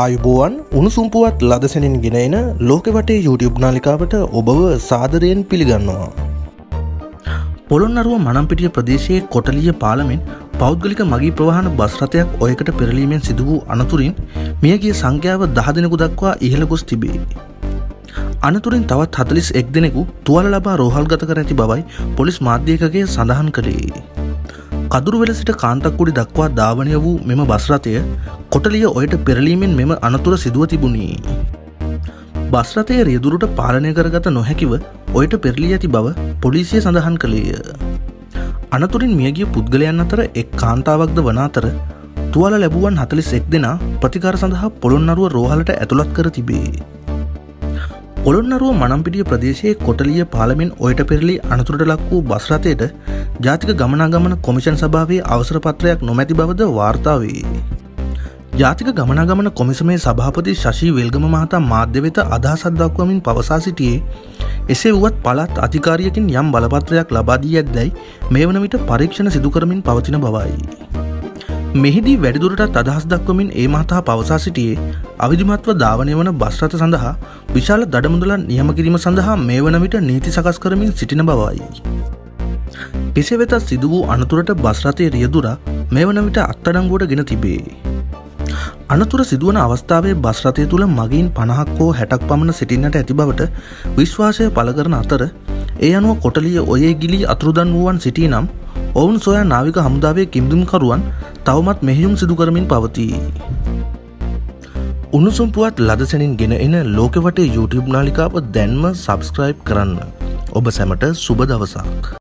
ආයුබෝවන් උණුසුම්පුවත් ලදසැනින් ගෙන එන ලෝක වටේ YouTube නාලිකාවට ඔබව සාදරයෙන් පිළිගන්නවා. පොළොන්නරුව මනම්පිටිය ප්‍රදේශයේ කොටලිය පාලමෙන් පෞද්ගලික මගී ප්‍රවාහන බස්රථයක් ඔයකට පෙරලීමෙන් සිදු වූ අනතුරින් මියගේ සංඛ්‍යාව දහ දෙනෙකු දක්වා ඉහළ ගොස් තිබේ. අනතුරින් තවත් හතලිස් එක් දෙනෙකු තුවල ලබා රෝහල් ගත කර ඇති බවයි පොලිස් මාධ්‍යකගේ සඳහන් කළේ. කදුරුවෙල සිට කාන්තක්කුඩි දක්වා ධාවනය වූ මෙම බස්රථය කොටලිය ඔයට පෙරලීමෙන් මෙම අනතුර සිදුව තිබුණේ. බස්රථය රියදුරට පාලනය කරගත නොහැකිව ඔයට පෙරලී ඇති බව පොලිසිය සඳහන් කළේය. අනතුරින් මියගිය පුද්ගලයන් අතර එක් කාන්තාවක්ද වන අතර තුවල ලැබුවන් හතලිස් එක් දෙනා ප්‍රතිකාර සඳහා පොළොන්නරුව රෝහලට ඇතුළත් කර තිබේ. පොළොන්නරුව මනම්පිටිය ප්‍රදේශයේ කොටලිය පාලමෙන් ඔයට පෙරලි අනතුරට ලක් වූ බස්රථයට ජාතික ගමනාගමන කොමිෂන් සභාවේ අවසර පත්‍රයක් නොමැති බවද වාර්තාවේ. ජාතික ගමනාගමන කොමිසමේ සභාපති ශශී වෙල්ගම මහතා මාධ්‍ය වෙත අදහසත් දක්වමින් පවසා සිටියේ එසේ වුවත් පළත් අධිකාරියකින් යම් බලපත්‍රයක් ලබාදී ඇද්දැයි මේ වන විට පරීක්ෂණ සිදුකරමින් පවතින බවයි. මෙහිදී වැඩිදුරටත් අදහස් දක්වමින් ඒ මහතා පවසා සිටියේ අවිධිමත්ව ධාවනය වන බස්රථ සඳහා විශාල දඩමුදලන් නියම කිරීම සඳහා මේ වන විට නීති සකස් කරමින් සිටින බවයි. කෙසේ වෙතත් සිදු වූ අනතුරට බස්රථය රියදුරා මේ වන විට අත්තඩංගුවට ගෙන තිබේ. අනතුර සිදුවන අවස්ථාවේ බස්රථය තුළ මගින් පණහක් හෝ හැටක් පමණ සිටින්නට ඇති බවට විශ්වාසය පළකරන අතර ඒ අනුව කොටලිය ඔයේ ගිලි අතුරුදන් වුවන් සිටී නම් ඔවුන් සොයා නාවික හමුදාවේ කිම්දුම්කරුවන් තවමත් මෙහියුම් සිදුකරමින් පවතිී. උණුසුම්පුවත් ලදසැනින් ගෙන එන ලෝකවටේ YouTube නාලිකාව දැන්ම සබස්ක්‍රයිබ් කරන්න. ඔබ සැමට සුබ දවසක්.